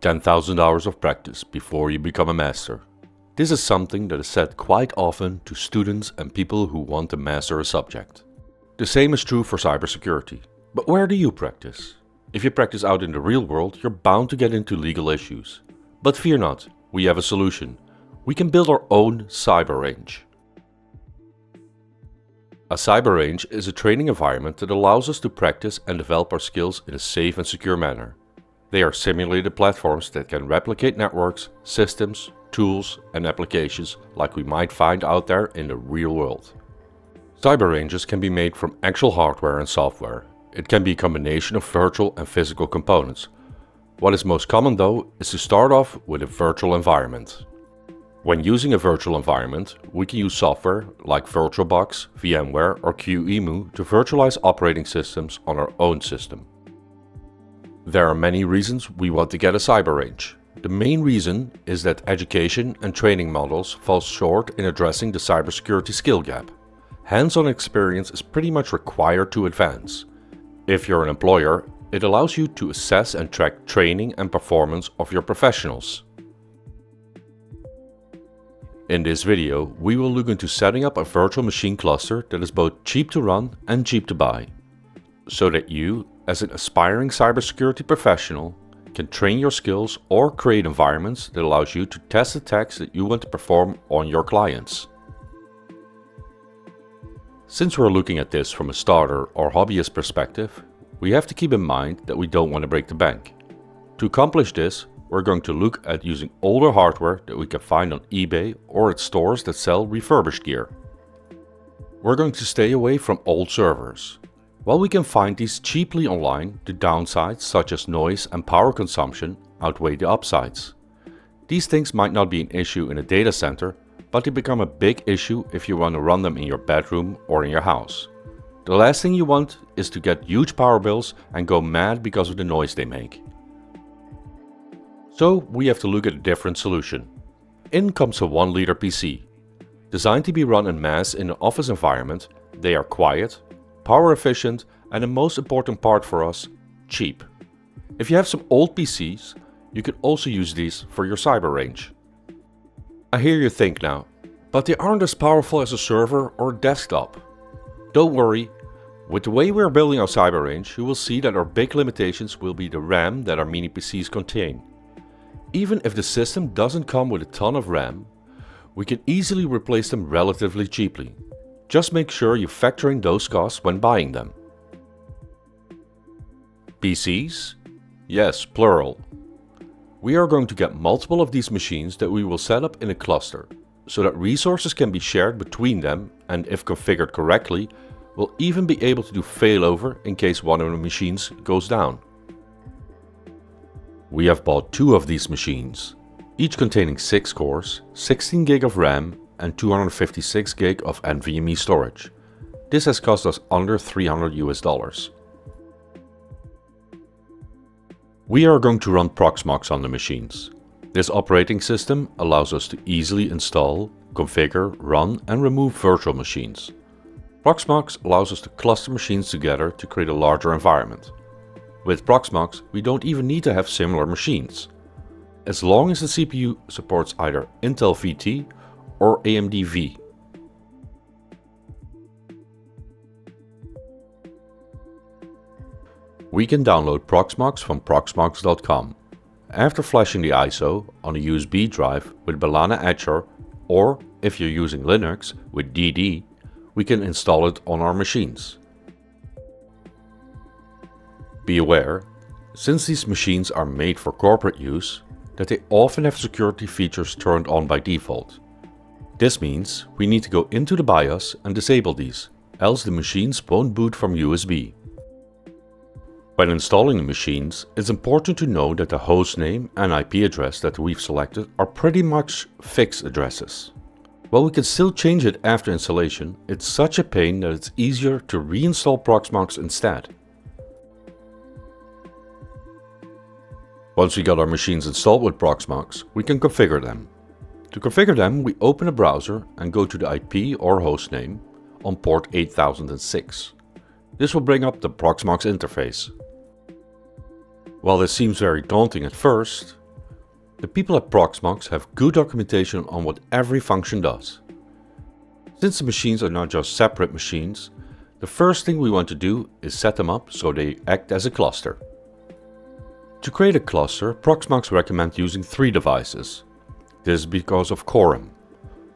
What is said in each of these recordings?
10,000 hours of practice before you become a master. This is something that is said quite often to students and people who want to master a subject. The same is true for cybersecurity. But where do you practice? If you practice out in the real world, you're bound to get into legal issues. But fear not, we have a solution. We can build our own cyber range. A cyber range is a training environment that allows us to practice and develop our skills in a safe and secure manner. They are simulated platforms that can replicate networks, systems, tools and applications like we might find out there in the real world. Cyber ranges can be made from actual hardware and software. It can be a combination of virtual and physical components. What is most common though is to start off with a virtual environment. When using a virtual environment, we can use software like VirtualBox, VMware or QEMU to virtualize operating systems on our own system. There are many reasons we want to get a cyber range. The main reason is that education and training models fall short in addressing the cybersecurity skill gap. Hands-on experience is pretty much required to advance. If you're an employer, it allows you to assess and track training and performance of your professionals. In this video, we will look into setting up a virtual machine cluster that is both cheap to run and cheap to buy. So that you, as an aspiring cybersecurity professional, can train your skills or create environments that allows you to test attacks that you want to perform on your clients. Since we're looking at this from a starter or hobbyist perspective, we have to keep in mind that we don't want to break the bank. To accomplish this, we're going to look at using older hardware that we can find on eBay or at stores that sell refurbished gear. We're going to stay away from old servers. While we can find these cheaply online, the downsides such as noise and power consumption outweigh the upsides. These things might not be an issue in a data center, but they become a big issue if you want to run them in your bedroom or in your house. The last thing you want is to get huge power bills and go mad because of the noise they make. So we have to look at a different solution. In comes a 1 liter PC. Designed to be run en masse in an office environment, they are quiet, power efficient and the most important part for us, cheap. If you have some old PCs, you can also use these for your cyber range. I hear you think now, but they aren't as powerful as a server or a desktop. Don't worry, with the way we're building our cyber range, you will see that our big limitations will be the RAM that our mini PCs contain. Even if the system doesn't come with a ton of RAM, we can easily replace them relatively cheaply. Just make sure you factor in those costs when buying them. PCs? Yes, plural. We are going to get multiple of these machines that we will set up in a cluster, so that resources can be shared between them and if configured correctly, we'll even be able to do failover in case one of the machines goes down. We have bought two of these machines, each containing 6 cores, 16 gig of RAM and 256 gig of NVMe storage. This has cost us under 300 US dollars. We are going to run Proxmox on the machines. This operating system allows us to easily install, configure, run and remove virtual machines. Proxmox allows us to cluster machines together to create a larger environment. With Proxmox, we don't even need to have similar machines. As long as the CPU supports either Intel VT or AMD V. We can download Proxmox from proxmox.com. After flashing the ISO on a USB drive with Balena Etcher or if you're using Linux with DD, we can install it on our machines. Be aware, since these machines are made for corporate use, that they often have security features turned on by default. This means we need to go into the BIOS and disable these, else the machines won't boot from USB. When installing the machines, it's important to know that the host name and IP address that we've selected are pretty much fixed addresses. While we can still change it after installation, it's such a pain that it's easier to reinstall Proxmox instead. Once we got our machines installed with Proxmox, we can configure them. To configure them, we open a browser and go to the IP or hostname on port 8006. This will bring up the Proxmox interface. While this seems very daunting at first, The people at Proxmox have good documentation on what every function does. Since the machines are not just separate machines, the first thing we want to do is set them up so they act as a cluster. To create a cluster, Proxmox recommends using three devices. This is because of quorum.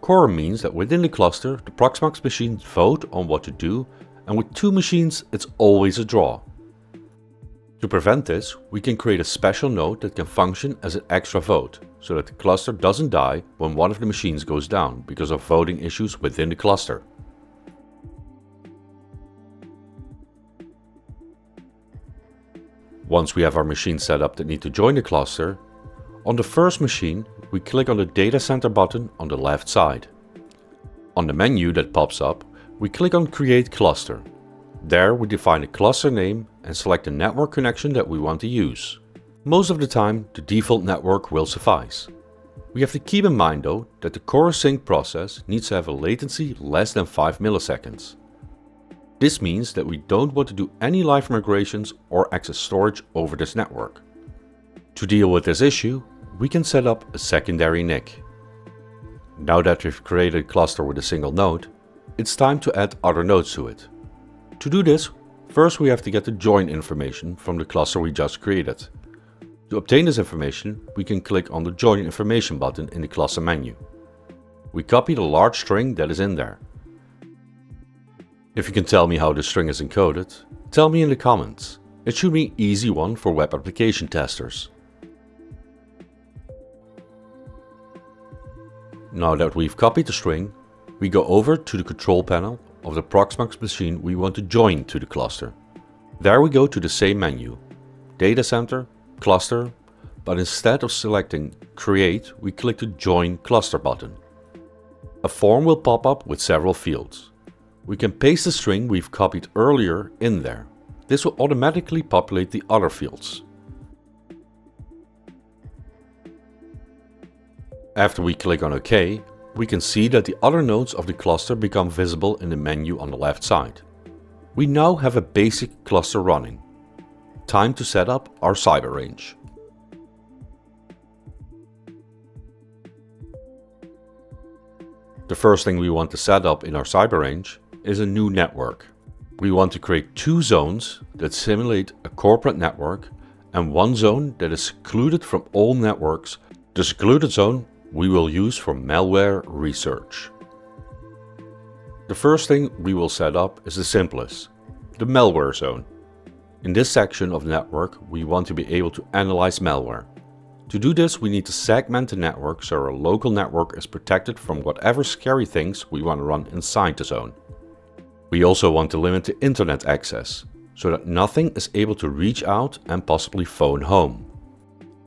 Quorum means that within the cluster, the Proxmox machines vote on what to do and with two machines it's always a draw. To prevent this, we can create a special node that can function as an extra vote, so that the cluster doesn't die when one of the machines goes down because of voting issues within the cluster. Once we have our machines set up that need to join the cluster, on the first machine we click on the data center button on the left side. On the menu that pops up, we click on create cluster. There we define a cluster name and select the network connection that we want to use. Most of the time the default network will suffice. We have to keep in mind though that the Corosync process needs to have a latency less than 5 milliseconds. This means that we don't want to do any live migrations or access storage over this network. To deal with this issue, we can set up a secondary NIC. Now that we've created a cluster with a single node, it's time to add other nodes to it. To do this, first we have to get the join information from the cluster we just created. To obtain this information, we can click on the join information button in the cluster menu. We copy the large string that is in there. If you can tell me how the string is encoded, tell me in the comments. It should be an easy one for web application testers. Now that we've copied the string, we go over to the control panel of the Proxmox machine we want to join to the cluster. There we go to the same menu, Data Center, Cluster, but instead of selecting Create, we click the Join Cluster button. A form will pop up with several fields. We can paste the string we've copied earlier in there. This will automatically populate the other fields. After we click on OK, we can see that the other nodes of the cluster become visible in the menu on the left side. We now have a basic cluster running. Time to set up our cyber range. The first thing we want to set up in our cyber range is a new network. We want to create two zones that simulate a corporate network and one zone that is secluded from all networks. The secluded zone we will use for malware research. The first thing we will set up is the simplest, the malware zone. In this section of the network we want to be able to analyze malware. To do this we need to segment the network so our local network is protected from whatever scary things we want to run inside the zone. We also want to limit the internet access, so that nothing is able to reach out and possibly phone home.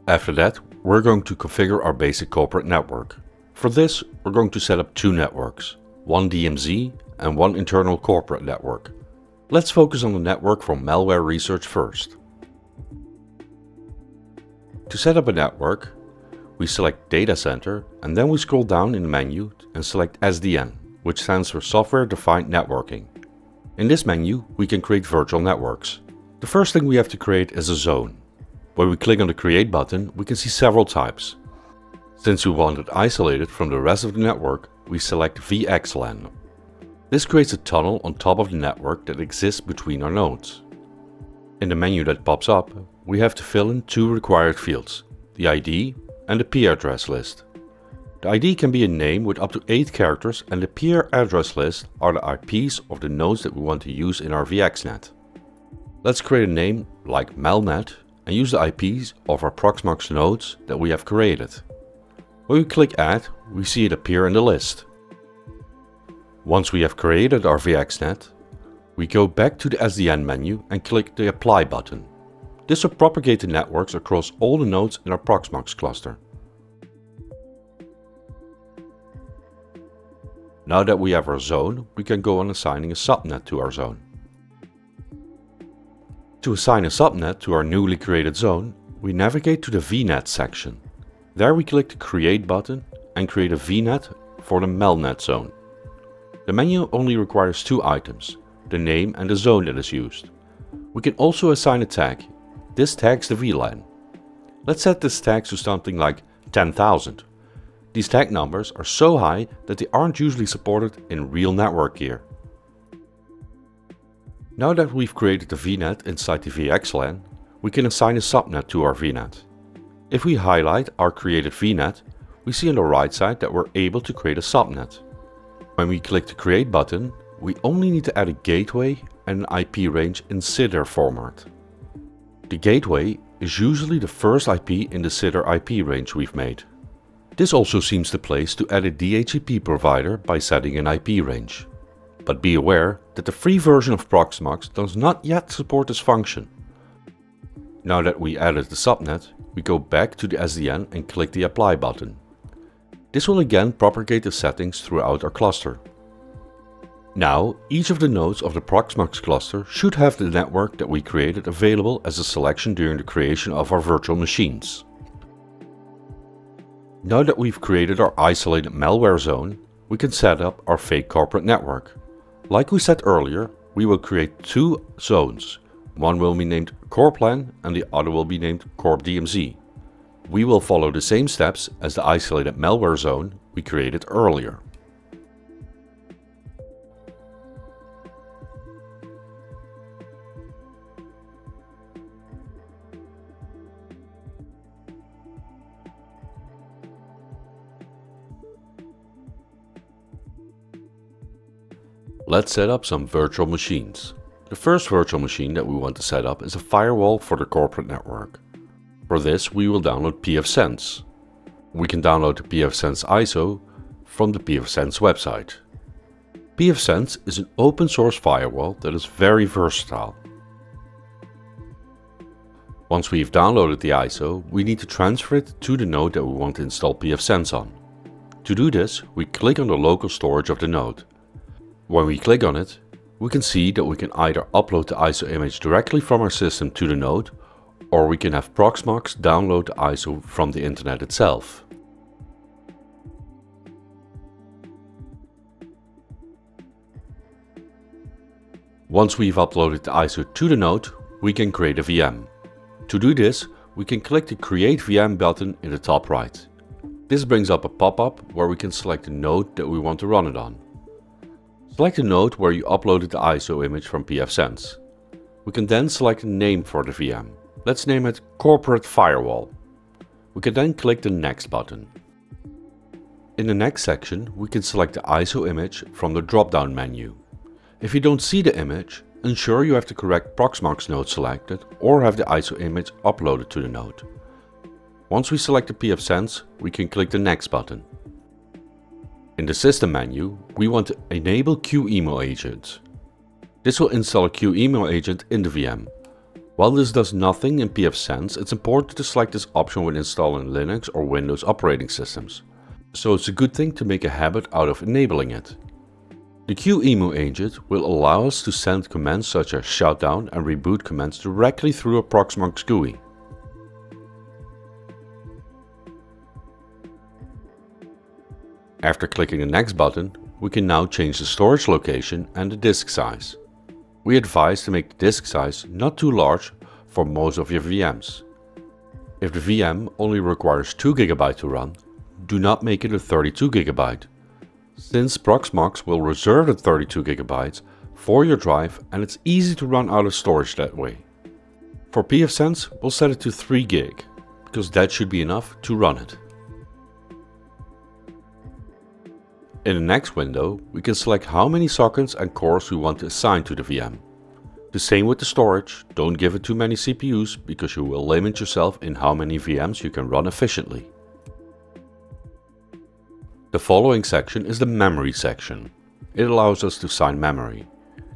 After that, we're going to configure our basic corporate network. For this, we're going to set up two networks, one DMZ and one internal corporate network. Let's focus on the network for malware research first. To set up a network, we select Data Center and then we scroll down in the menu and select SDN which stands for Software Defined Networking. In this menu, we can create virtual networks. The first thing we have to create is a zone. When we click on the Create button, we can see several types. Since we want it isolated from the rest of the network, we select VXLAN. This creates a tunnel on top of the network that exists between our nodes. In the menu that pops up, we have to fill in two required fields, the ID and the peer address list. The ID can be a name with up to 8 characters and the peer address list are the IPs of the nodes that we want to use in our VXNet. Let's create a name like Melnet and use the IPs of our Proxmox nodes that we have created. When we click add, we see it appear in the list. Once we have created our VXNet, we go back to the SDN menu and click the apply button. This will propagate the networks across all the nodes in our Proxmox cluster. Now that we have our zone, we can go on assigning a subnet to our zone. To assign a subnet to our newly created zone, we navigate to the VNet section. There we click the Create button and create a VNet for the Melnet zone. The menu only requires two items, the name and the zone that is used. We can also assign a tag. This tags the VLAN. Let's set this tag to something like 10,000. These tag numbers are so high that they aren't usually supported in real network gear. Now that we've created the VNet inside the VXLAN, we can assign a subnet to our VNet. If we highlight our created VNet, we see on the right side that we're able to create a subnet. When we click the create button, we only need to add a gateway and an IP range in CIDR format. The gateway is usually the first IP in the CIDR IP range we've made. This also seems the place to add a DHCP provider by setting an IP range. But be aware that the free version of Proxmox does not yet support this function. Now that we added the subnet, we go back to the SDN and click the apply button. This will again propagate the settings throughout our cluster. Now, each of the nodes of the Proxmox cluster should have the network that we created available as a selection during the creation of our virtual machines. Now that we've created our isolated malware zone, we can set up our fake corporate network. Like we said earlier, we will create two zones. One will be named CorpLAN and the other will be named CorpDMZ. We will follow the same steps as the isolated malware zone we created earlier. Let's set up some virtual machines. The first virtual machine that we want to set up is a firewall for the corporate network. For this we will download pfSense. We can download the pfSense ISO from the pfSense website. pfSense is an open source firewall that is very versatile. Once we've downloaded the ISO, we need to transfer it to the node that we want to install pfSense on. To do this, we click on the local storage of the node. When we click on it, we can see that we can either upload the ISO image directly from our system to the node, or we can have Proxmox download the ISO from the internet itself. Once we've uploaded the ISO to the node, we can create a VM. To do this, we can click the Create VM button in the top right. This brings up a pop-up where we can select the node that we want to run it on. Select the node where you uploaded the ISO image from pfSense. We can then select a name for the VM. Let's name it Corporate Firewall. We can then click the Next button. In the next section, we can select the ISO image from the drop-down menu. If you don't see the image, ensure you have the correct Proxmox node selected or have the ISO image uploaded to the node. Once we select the pfSense, we can click the Next button. In the system menu, we want to enable QEMU agent. This will install a QEMU agent in the VM. While this does nothing in pfSense, it's important to select this option when installing Linux or Windows operating systems. So it's a good thing to make a habit out of enabling it. The QEMU agent will allow us to send commands such as shutdown and reboot commands directly through a Proxmox GUI. After clicking the next button, we can now change the storage location and the disk size. We advise to make the disk size not too large for most of your VMs. If the VM only requires 2GB to run, do not make it a 32GB, since Proxmox will reserve the 32GB for your drive and it's easy to run out of storage that way. For pfSense, we'll set it to 3GB, because that should be enough to run it. In the next window, we can select how many sockets and cores we want to assign to the VM. The same with the storage, don't give it too many CPUs because you will limit yourself in how many VMs you can run efficiently. The following section is the memory section. It allows us to assign memory.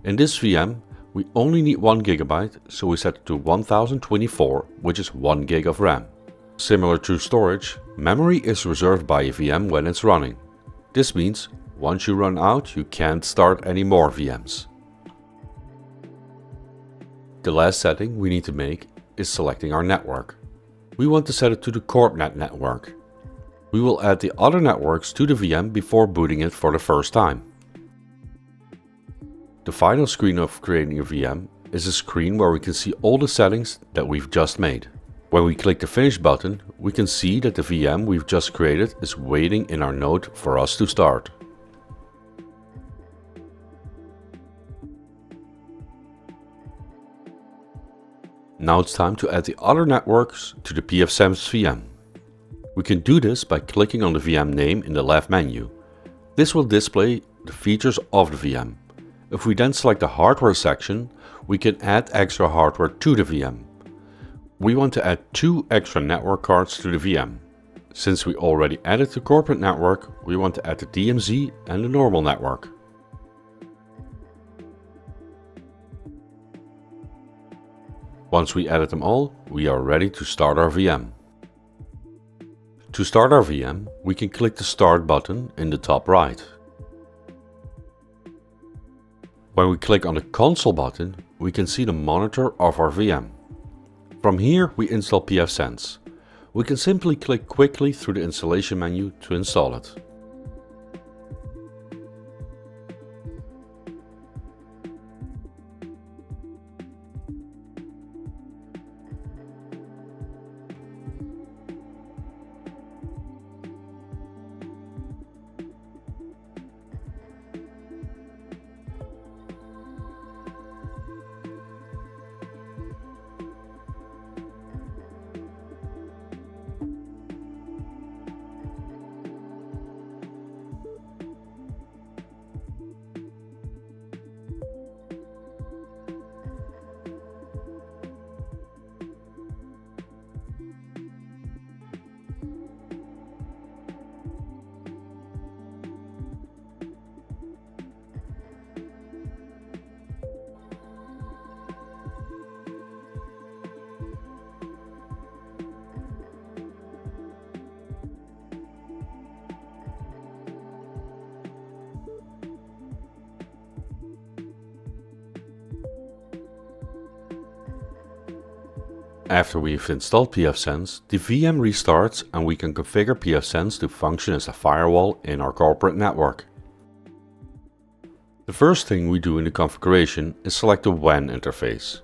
In this VM, we only need 1GB, so we set it to 1024, which is 1GB of RAM. Similar to storage, memory is reserved by a VM when it's running. This means once you run out, you can't start any more VMs. The last setting we need to make is selecting our network. We want to set it to the CorpNet network. We will add the other networks to the VM before booting it for the first time. The final screen of creating a VM is a screen where we can see all the settings that we've just made. When we click the Finish button, we can see that the VM we've just created is waiting in our node for us to start. Now it's time to add the other networks to the pfSense VM. We can do this by clicking on the VM name in the left menu. This will display the features of the VM. If we then select the hardware section, we can add extra hardware to the VM we want to add two extra network cards to the VM. Since we already added the corporate network, we want to add the DMZ and the normal network. Once we added them all, we are ready to start our VM. To start our VM, we can click the Start button in the top right. When we click on the Console button, we can see the monitor of our VM. From here we install pfSense. We can simply click quickly through the installation menu to install it. After we've installed pfSense, the VM restarts and we can configure pfSense to function as a firewall in our corporate network. The first thing we do in the configuration is select the WAN interface.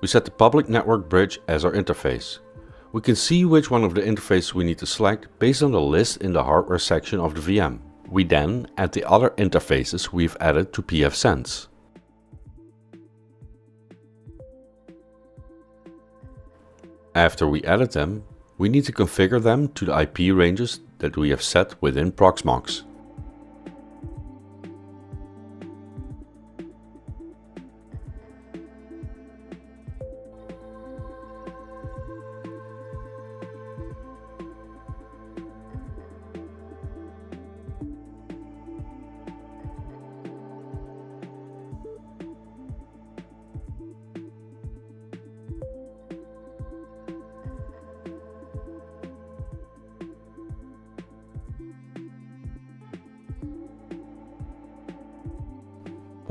We set the public network bridge as our interface. We can see which one of the interfaces we need to select based on the list in the hardware section of the VM. We then add the other interfaces we've added to pfSense. After we added them, we need to configure them to the IP ranges that we have set within Proxmox.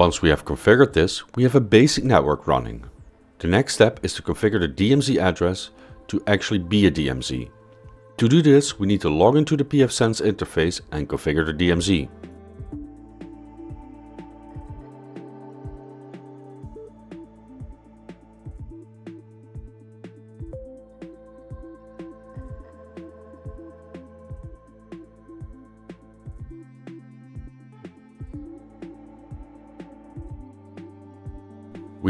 Once we have configured this, we have a basic network running. The next step is to configure the DMZ address to actually be a DMZ. To do this, we need to log into the pfSense interface and configure the DMZ.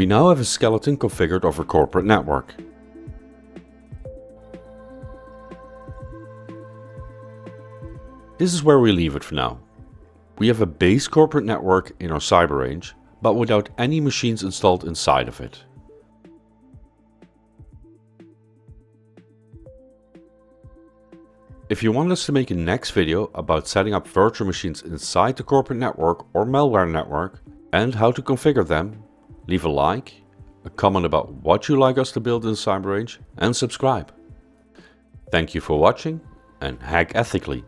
We now have a skeleton configured of our corporate network. This is where we leave it for now. We have a base corporate network in our cyber range, but without any machines installed inside of it. If you want us to make a next video about setting up virtual machines inside the corporate network or malware network and how to configure them, leave a like, a comment about what you like us to build in CyberRange and subscribe. Thank you for watching and hack ethically.